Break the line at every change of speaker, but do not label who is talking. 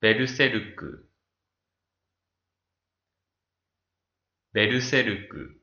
ベルセルク。ベルセルク。